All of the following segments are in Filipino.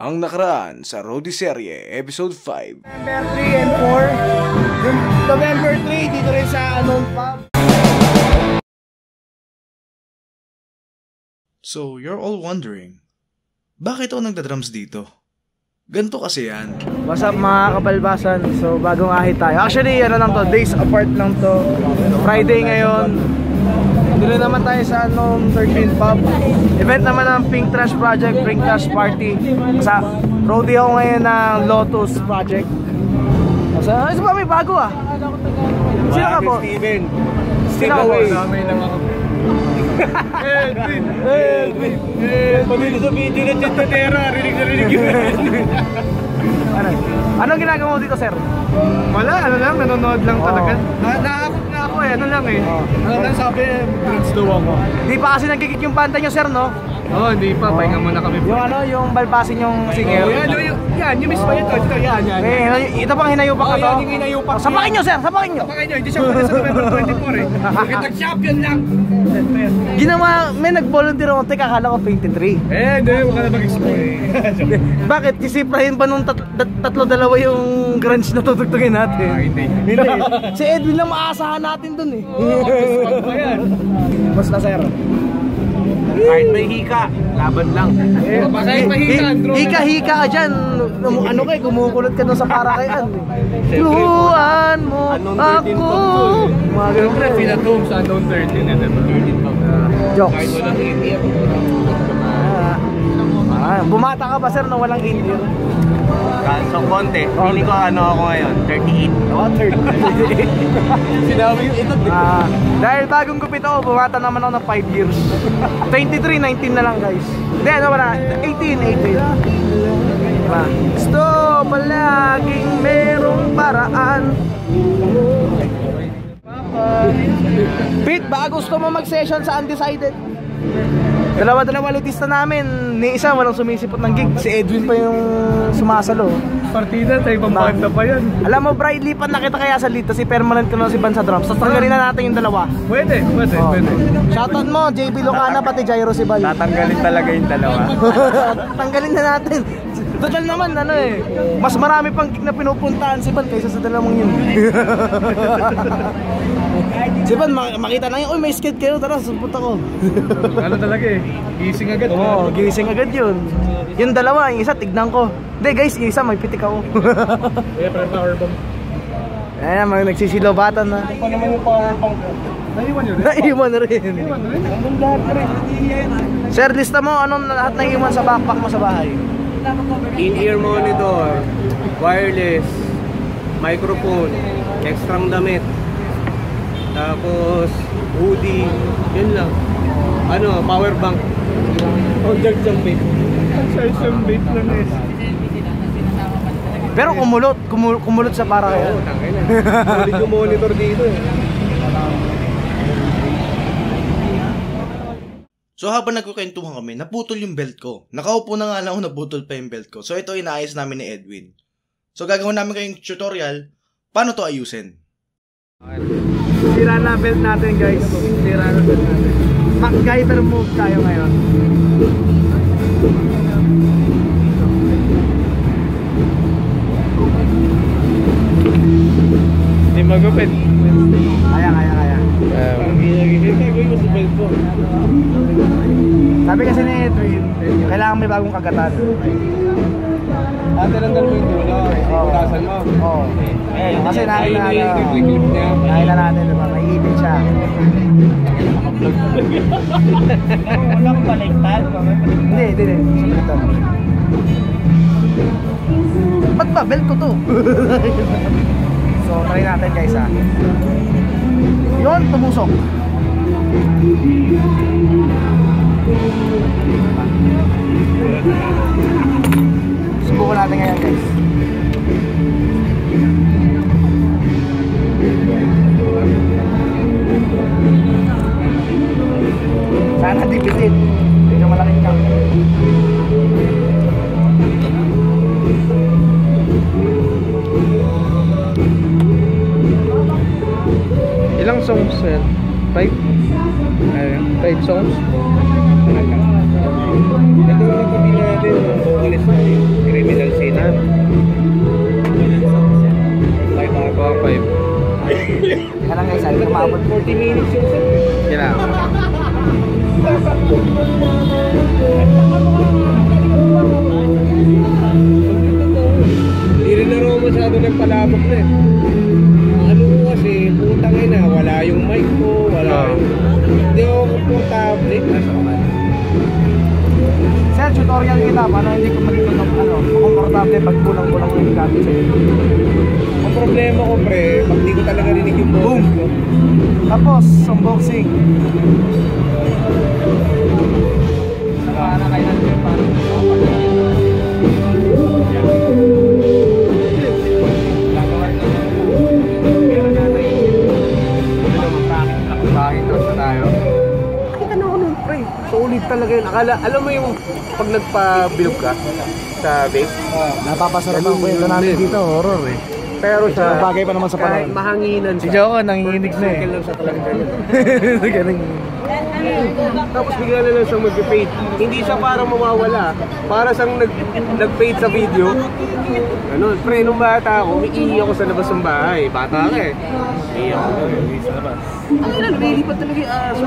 Ang nakaraan sa Roadie Serye, Episode 5. November 3 and 4. Yung November 3, dito rin sa anong pub. So, you're all wondering, bakit ako nagda-drums dito? Ganto kasi yan. What's up mga kabalbasan? So bagong ahit tayo. Actually ano lang to, days apart lang to. Friday ngayon. Dito naman tayo sa anong 13 pub. Event naman ng Pink Trash Project, Pink Trash Party. Sa roadie ako ngayon ng Lotus Project. So, isa pa may bago ah. Sino ka po? Steven. Sino ka po? Damay lang ako. Edwin! Edwin! Edwin! Pamili sa video na Tintadera, rinig na rinig yun. Ano? Anong ginagawa mo dito sir? Wala, ano lang, nanonood lang talaga. Na Naakot na ako eh, ano lang eh. Ano lang sabi, drugs daw ako. Di pa kasi nagkikik yung panta nyo sir no? Oo, hindi pa, pahinga muna kami. Yung ano, yung balbasin yung singer. Oh, yan, yung, yan, yung miss pa ito, ito, yan, yan. Eh, ito pang hinayupak Oh, na to. yan, yung hinayupak. Sapakin nyo sir, sapakin nyo. Baka nyo, hindi siya pwede sa November 24 eh. Nag-champion lang? Ginawa, may nag-volunteer ako, teka, akala ko 23. Eh, hindi, huwag ka na mag-explain. Bakit? Sisiprahin pa nung tat tat- tatlo dalawa yung grunge na tutugtugin natin. Ah, hindi. Hindi. si Edwin lang maasahan natin dun eh. Ano ba yan? Basta sir. Kahit may hika, laban lang. Kahit may hika, Hika-hika ka dyan. Ano kay, kumukulot ka dun sa parakayan. Luan mo ako. Mga ganun pinatong sa unknown 13 eh, diba? 13 pa. Jokes. Kahit walang ATM. Ah, ah, bumata ka ba sir na walang Indian? So, konti. Pili ko ano ako ngayon, 38. Oh, third. Sinabi yung ito. Ah, dahil bagong gupit ako, bumata naman ako ng 5 years. 23, 19 na lang guys. Hindi, ano wala, 18, 18. Diba? Gusto palaging merong paraan. Pete, baka gusto mo mag-session sa Undecided? Dalawa-dalawa litista namin. Ni isa walang sumisipot ng gig. Si Edwin pa yung sumasalo. Partida, sa ibang banda pa yan. Alam mo, Bright, lipat na kita kaya sa lita. Si permanent ko na si Ban sa drums. Tapos tanggalin na natin yung dalawa. Pwede, pwede, Oh. pwede. Shoutout mo, JB Lucana, pati Jairo Sibal. Tatanggalin talaga yung dalawa. Tanggalin na natin. Total naman, ano eh. Mas marami pang gig na pinupuntahan si Ban kaysa sa dalawang yun. si Ban, ma- makita na yun, uy, may skate kayo, tara, supunta ko. ano talaga eh, gising agad. Oo, oh, gising agad yun. Yung dalawa, yung isa, tignan ko. Hindi guys, yung isa, may pitik ako. Eh, parang power bomb. Ayan, mga nagsisilobatan na. Pa naman yung power bomb ko. Naiwan yun rin. Naiwan na rin. Naiwan rin. Hanggang lahat rin. Sir, lista mo anong lahat na iwan sa backpack mo sa bahay. In-ear monitor, wireless, microphone, extrang damit, tapos hoodie, yun lang. Ano, power bank. Oh, charge yung vape. Charge yung vape lang eh. Pero kumulot, kumul- kumulot sa para kaya. Oo, tangin na. Yung monitor dito eh. So habang nagkukwentuhan kami, naputol yung belt ko. Nakaupo na nga lang ako, naputol pa yung belt ko. So ito inaayos namin ni Edwin. So gagawin namin kayong tutorial, paano to ayusin. Sira na belt natin guys. Sira na belt natin. MacGyver move tayo ngayon. Hindi magupit. Kaya, kaya, kaya. Ko. Sabi kasi ni Edwin, kailangan may bagong kagatan. Ah, talanggal mo yung dulo. Putasan mo. Oo. Eh, kasi nakita na, yung clip niya. nakita natin, diba? May ipin siya. Walang baliktad. Hindi, hindi, hindi. Ba't ba? Belt ko to. so, try natin guys ha. Yun, tumusok. Subukan natin ngayon guys. songs and five? Uh, five ito yung nagpapili natin yung vocalist na yung criminal sina five hour pa five kaya guys sabi kumabot 40 minutes yun sir kaya hindi rin na rin masyado nagpalabok na eh. Ina, wala yung mic ko, wala Oo. yung... Hindi ako komportable. Sir, tutorial kita paano hindi ko magiging ano, komportable pag kulang-kulang yung gamit sa'yo. Ang problema ko pre, pag di ko talaga rinig yung boses ko. Tapos, unboxing. Akala, alam mo yung pag nagpa-bilog ka sa vape, Napapasarap ang kwento namin dito, horror eh. pero sa bagay pa naman sa kahit panahon. mahanginan Si siya. Joko, nanginginig na eh. Circle lang siya talaga. Ganun. Tapos bigla na lang siyang mag-fade. Hindi siya para mawawala. Para siyang nag, nag-fade sa video. Ano, pre, nung bata ako, umiiyak ako sa labas ng bahay. Bata ka eh. Iiyak ako. Sa labas. Ang ina, lumilipad talaga yung aso.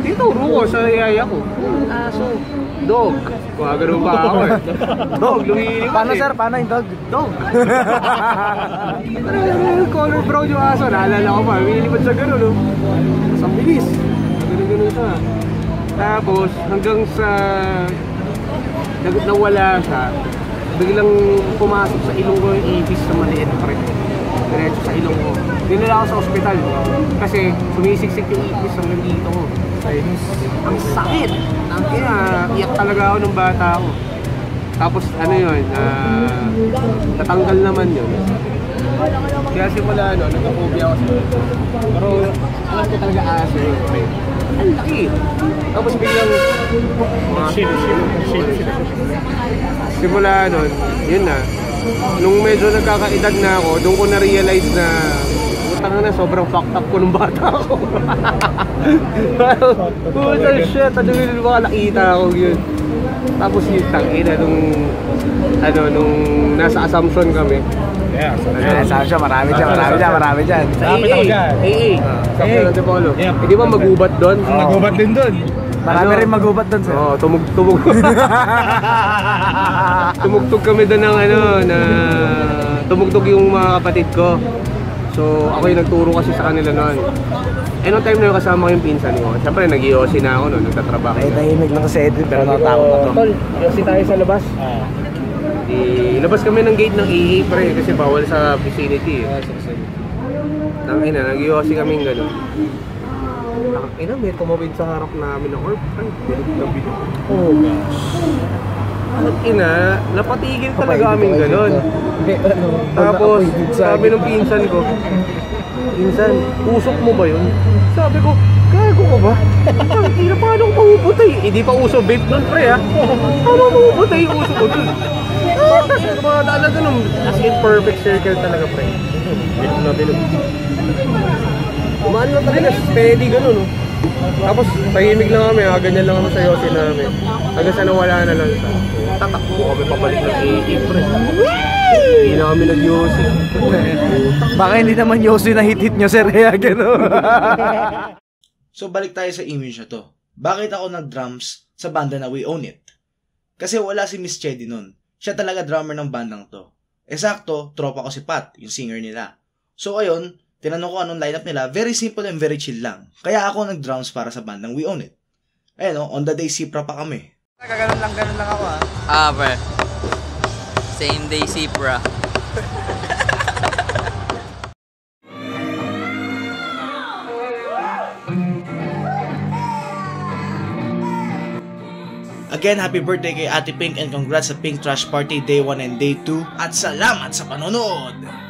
Dito, ruko sa yaya ko. Aso. Dog. Kuha ganun pa ako eh. Dog, lumilipad Paano eh. sir? Paano yung dog? Dog. Ano color brown yung aso. Naalala ko pa. Lumilipad sa ganun? Tapos ang bilis. Ganun-ganun siya. Tapos, hanggang sa... nawala siya, biglang pumasok sa ilong ko yung ipis na maliit pa rin. Diretso sa ilong ko. Dinala ako sa ospital. Kasi sumisiksik yung ipis hanggang dito ko. Ang sakit! Ang ina, iyak talaga ako nung bata ako. Tapos ano yun, ah, natanggal naman yun. Kaya simula ano, nagka-phobia ako sa Pero alam ko talaga aso yun. Ang laki. Tapos biglang... Shield, shield, Simula nun, yun na. Nung medyo nagkakaedad na ako, doon ko na-realize na Putang na, sobrang fucked up ko nung bata ako. Puta shit, ano yun baka nakita ako yun. Tapos yung tangina nung ano nung nasa assumption kami. Yeah, so, Eh, sabi siya, marami dyan, marami dyan, marami dyan. AA. ako dyan. AA. Sa AA. San Antipolo. Yep. Hindi ba magubat doon? Nagubat din dun. Marami rin magubat doon sir. Oo, tumug tumug. Tumugtog kami doon ng ano na tumugtog yung mga kapatid ko. So, ako yung nagturo kasi sa kanila noon. Eh, nung time na yun kasama ko yung pinsan ko. Siyempre, nag na ako noon, nagtatrabaho. Ay, tahimik lang si Edwin, pero natakot na to. Tol, yosi tayo sa labas. Ah. Di, labas kami ng gate ng AA pre kasi bawal sa vicinity. Eh. Nang ina, nag-yosi kaming gano'n. Ang ina, may tumawid sa harap namin ng orb. Ay, bilog na. Oh, Ang ina, napatigil talaga kaming gano'n. ano, Tapos, sabi ng pinsan ko, Pinsan, usok mo ba yun? Sabi ko, gago ka ba? Ang ina, paano ko mamuputay? Hindi pa uso vape nun, pre ha? Paano mamuputay yung uso ko dun? Ah, mga talaga nung, as in perfect circle talaga, pre. Bilog na bilog. Kumaan lang talaga, steady ganun, no? Tapos, tahimik lang kami, ha? ganyan lang kami sa yosi namin. Hanggang sa nawala na lang siya. Tatakbo kami pabalik ng pre. Hindi na kami nag-yosi. Baka hindi naman Yossi na hit-hit nyo sir, kaya gano'n. So balik tayo sa image na to. Bakit ako nag-drums sa banda na We Own It? Kasi wala si Miss Chedi nun. Siya talaga drummer ng bandang to. Eksakto, tropa ko si Pat, yung singer nila. So ayun, tinanong ko anong lineup nila, very simple and very chill lang. Kaya ako nag-drums para sa bandang We Own It. Ayun o, on the day Sipra pa kami. Ganun lang, ganun lang ako ah. Ah, pre. Same day Cipra. Again, happy birthday kay Ate Pink and congrats sa Pink Trash Party Day 1 and Day 2. At salamat sa panonood!